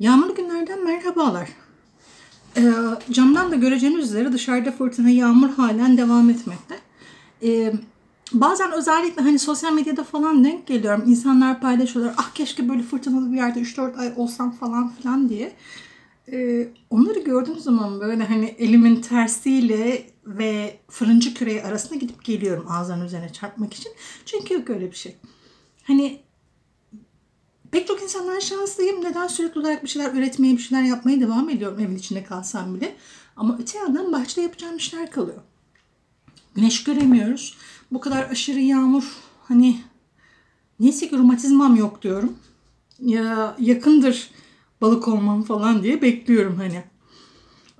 Yağmurlu günlerden merhabalar. Ee, camdan da göreceğiniz üzere dışarıda fırtına yağmur halen devam etmekte. Ee, bazen özellikle hani sosyal medyada falan denk geliyorum. İnsanlar paylaşıyorlar. Ah keşke böyle fırtınalı bir yerde 3-4 ay olsam falan filan diye. Ee, onları gördüğüm zaman böyle hani elimin tersiyle ve fırıncı küreği arasında gidip geliyorum ağızların üzerine çarpmak için. Çünkü yok öyle bir şey. Hani pek çok insanlar şanslıyım. Neden sürekli olarak bir şeyler üretmeye, bir şeyler yapmaya devam ediyorum evin içinde kalsam bile. Ama öte yandan bahçede yapacağım işler kalıyor. Güneş göremiyoruz. Bu kadar aşırı yağmur hani neyse ki romatizmam yok diyorum. Ya yakındır balık olmam falan diye bekliyorum hani.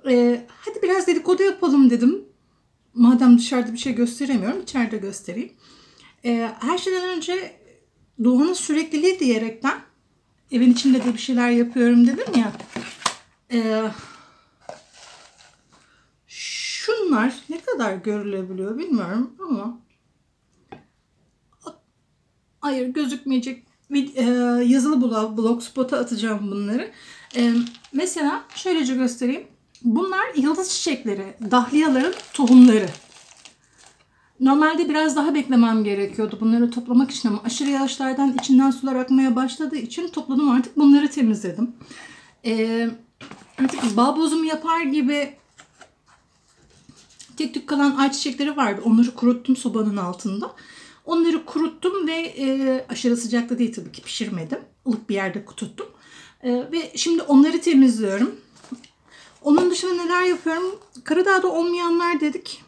Ee, hadi biraz dedikodu yapalım dedim. Madem dışarıda bir şey gösteremiyorum, içeride göstereyim. Ee, her şeyden önce doğanın sürekliliği diyerekten evin içinde de bir şeyler yapıyorum dedim ya. Ee, şunlar ne kadar görülebiliyor bilmiyorum ama hayır gözükmeyecek e, yazılı blog, blogspot'a atacağım bunları. E, mesela şöylece göstereyim. Bunlar yıldız çiçekleri, dahliyaların tohumları. Normalde biraz daha beklemem gerekiyordu bunları toplamak için ama aşırı yağışlardan içinden sular akmaya başladığı için topladım artık bunları temizledim. Ee, artık bağ bozumu yapar gibi tek tük kalan ayçiçekleri vardı. Onları kuruttum sobanın altında. Onları kuruttum ve e, aşırı sıcakta değil tabii ki pişirmedim. Ilık bir yerde tuttum. E, ve şimdi onları temizliyorum. Onun dışında neler yapıyorum? Karadağ'da olmayanlar dedik.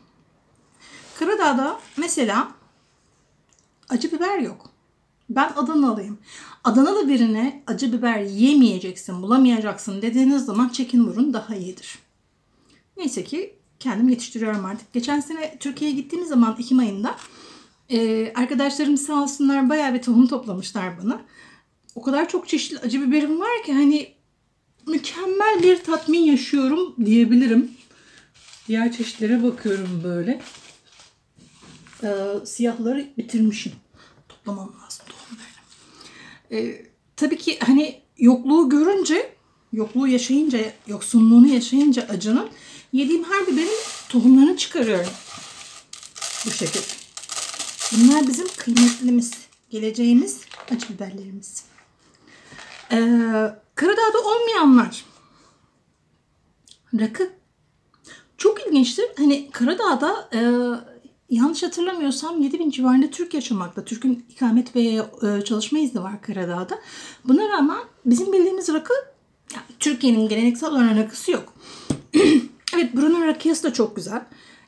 Karadağ'da mesela acı biber yok. Ben Adanalıyım. Adanalı birine acı biber yemeyeceksin, bulamayacaksın dediğiniz zaman çekin vurun daha iyidir. Neyse ki kendim yetiştiriyorum artık. Geçen sene Türkiye'ye gittiğimiz zaman Ekim ayında ee, arkadaşlarım sağ olsunlar bayağı bir tohum toplamışlar bana. O kadar çok çeşitli acı biberim var ki hani mükemmel bir tatmin yaşıyorum diyebilirim. Diğer çeşitlere bakıyorum böyle. Ee, siyahları bitirmişim. Toplamam lazım tohumlarını. Ee, tabii ki hani yokluğu görünce, yokluğu yaşayınca, yoksunluğunu yaşayınca acının yediğim her biberin tohumlarını çıkarıyorum. Bu şekilde. Bunlar bizim kıymetlimiz, geleceğimiz acı biberlerimiz. Ee, Karadağ'da olmayanlar. Rakı. Çok ilginçtir. Hani Karadağ'da e, yanlış hatırlamıyorsam 7000 civarında Türk yaşamakta. Türk'ün ikamet ve e, çalışma izni var Karadağ'da. Buna rağmen bizim bildiğimiz rakı yani Türkiye'nin geleneksel olan rakısı yok. evet buranın rakısı da çok güzel.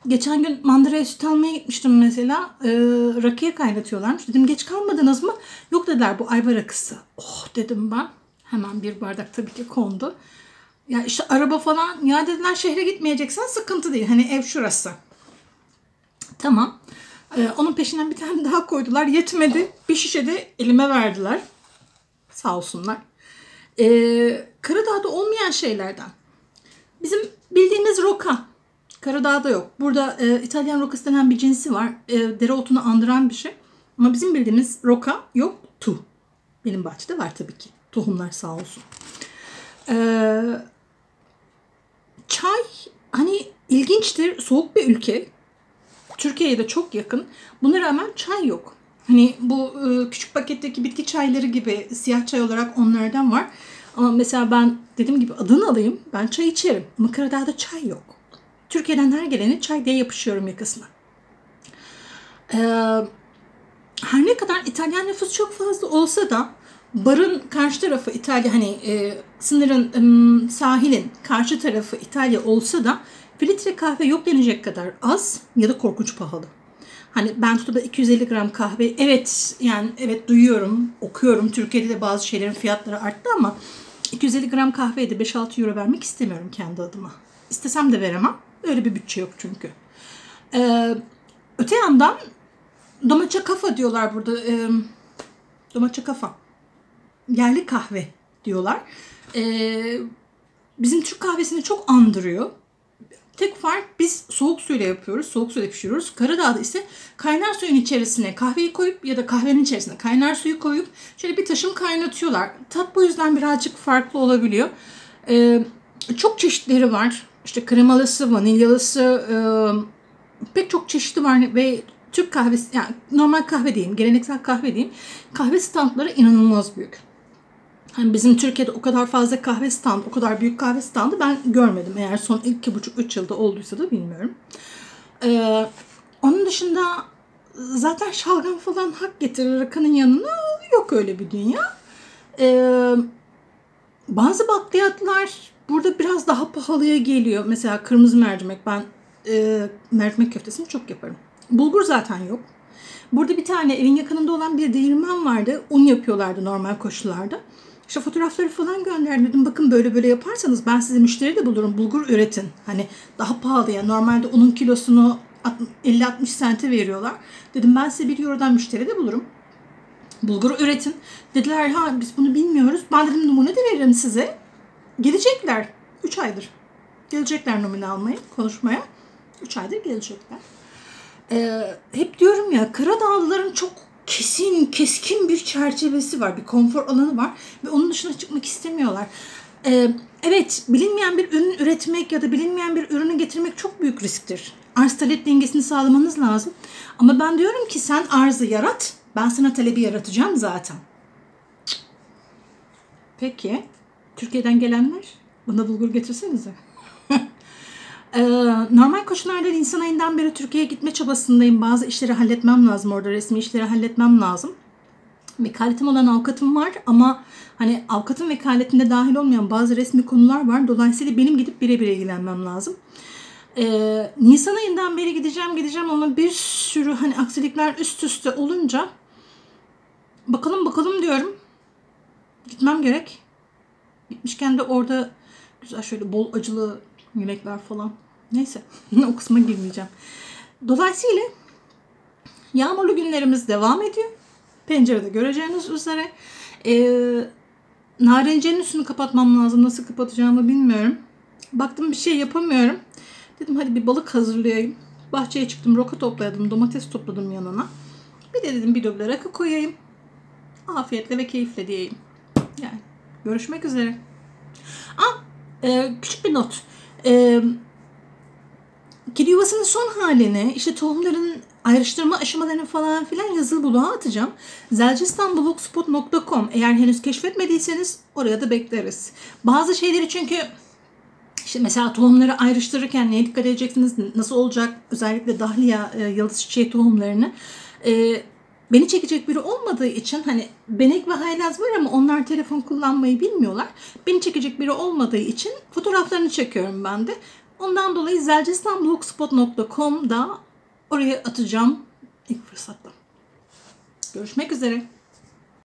Geçen gün mandıraya süt almaya gitmiştim mesela. E, rakıya kaynatıyorlarmış. Dedim geç kalmadınız mı? Yok dediler bu ayva rakısı. Oh dedim ben. Hemen bir bardak tabii ki kondu. Ya işte araba falan ya dediler şehre gitmeyeceksen sıkıntı değil. Hani ev şurası. Tamam. Ee, onun peşinden bir tane daha koydular. Yetmedi. Bir şişe de elime verdiler. Sağ olsunlar. Ee, Karadağ'da olmayan şeylerden. Bizim bildiğimiz roka. Karadağ'da yok. Burada e, İtalyan rokası denen bir cinsi var. E, dereotunu andıran bir şey. Ama bizim bildiğimiz roka yok. Tu. Benim bahçede var tabii ki. Tohumlar sağ olsun. Ee, çay hani ilginçtir. Soğuk bir ülke. Türkiye'ye de çok yakın. Buna rağmen çay yok. Hani bu e, küçük paketteki bitki çayları gibi siyah çay olarak onlardan var. Ama mesela ben dediğim gibi adını alayım. Ben çay içerim. Ama Karadağ'da çay yok. Türkiye'den her geleni çay diye yapışıyorum yakasına. Ee, her ne kadar İtalyan nüfus çok fazla olsa da barın karşı tarafı İtalya hani e, sınırın e, sahilin karşı tarafı İtalya olsa da filtre kahve yok denecek kadar az ya da korkunç pahalı. Hani ben tutup da 250 gram kahve evet yani evet duyuyorum okuyorum Türkiye'de de bazı şeylerin fiyatları arttı ama 250 gram kahveye de 5-6 euro vermek istemiyorum kendi adıma. İstesem de veremem. Öyle bir bütçe yok çünkü. Ee, öte yandan domaça kafa diyorlar burada. Ee, domaça kafa. Yerli kahve diyorlar. Ee, bizim Türk kahvesini çok andırıyor. Tek fark biz soğuk suyla yapıyoruz. Soğuk suyla pişiriyoruz. Karadağ'da ise kaynar suyun içerisine kahveyi koyup ya da kahvenin içerisine kaynar suyu koyup şöyle bir taşım kaynatıyorlar. Tat bu yüzden birazcık farklı olabiliyor. Ee, çok çeşitleri var. İşte kremalısı, vanilyalısı, e, pek çok çeşidi var ve Türk kahvesi, yani normal kahve diyeyim, geleneksel kahve diyeyim. Kahve standları inanılmaz büyük. Hani bizim Türkiye'de o kadar fazla kahve standı, o kadar büyük kahve standı ben görmedim. Eğer son iki buçuk üç yılda olduysa da bilmiyorum. Ee, onun dışında zaten şalgam falan hak getirir rakının yanına yok öyle bir dünya. Ee, bazı bakliyatlar burada biraz daha pahalıya geliyor. Mesela kırmızı mercimek ben e, mercimek köftesini çok yaparım. Bulgur zaten yok. Burada bir tane evin yakınında olan bir değirmen vardı. Un yapıyorlardı normal koşullarda. İşte fotoğrafları falan gönderdim. Dedim bakın böyle böyle yaparsanız ben size müşteri de bulurum. Bulgur üretin. Hani daha pahalı ya. Normalde unun kilosunu 50-60 sente veriyorlar. Dedim ben size bir eurodan müşteri de bulurum. Bulgur üretin. Dediler ha biz bunu bilmiyoruz. Ben dedim numune de veririm size. Gelecekler. 3 aydır. Gelecekler numune almaya, konuşmaya. 3 aydır gelecekler. Ee, hep diyorum ya Karadağlıların çok kesin, keskin bir çerçevesi var. Bir konfor alanı var. Ve onun dışına çıkmak istemiyorlar. Ee, evet bilinmeyen bir ürün üretmek ya da bilinmeyen bir ürünü getirmek çok büyük risktir. Arz talep dengesini sağlamanız lazım. Ama ben diyorum ki sen arzı yarat. Ben sana talebi yaratacağım zaten. Peki. Türkiye'den gelenler bana bulgur getirsenize. Ee, normal koşullarda Nisan ayından beri Türkiye'ye gitme çabasındayım. Bazı işleri halletmem lazım orada. Resmi işleri halletmem lazım. Vekaletim olan avukatım var ama hani avukatın vekaletinde dahil olmayan bazı resmi konular var. Dolayısıyla benim gidip birebir ilgilenmem lazım. Ee, Nisan ayından beri gideceğim gideceğim ama bir sürü hani aksilikler üst üste olunca bakalım bakalım diyorum. Gitmem gerek. Gitmişken de orada güzel şöyle bol acılı yemekler falan. Neyse o kısma girmeyeceğim. Dolayısıyla yağmurlu günlerimiz devam ediyor. Pencerede göreceğiniz üzere. Ee, narenciyenin üstünü kapatmam lazım. Nasıl kapatacağımı bilmiyorum. Baktım bir şey yapamıyorum. Dedim hadi bir balık hazırlayayım. Bahçeye çıktım roka topladım. Domates topladım yanına. Bir de dedim bir döble rakı koyayım. Afiyetle ve keyifle diyeyim. Yani görüşmek üzere. Aa, e, küçük bir not. E, kedi yuvasının son halini, işte tohumların ayrıştırma aşamalarını falan filan yazılı buluğa atacağım. zelcistanblogspot.com eğer henüz keşfetmediyseniz oraya da bekleriz. Bazı şeyleri çünkü işte mesela tohumları ayrıştırırken neye dikkat edeceksiniz, nasıl olacak özellikle dahliya, e, yıldız çiçeği tohumlarını. E, beni çekecek biri olmadığı için hani benek ve haylaz var ama onlar telefon kullanmayı bilmiyorlar. Beni çekecek biri olmadığı için fotoğraflarını çekiyorum ben de. Ondan dolayı zelcistanblogspot.com'da oraya atacağım ilk fırsatta. Görüşmek üzere.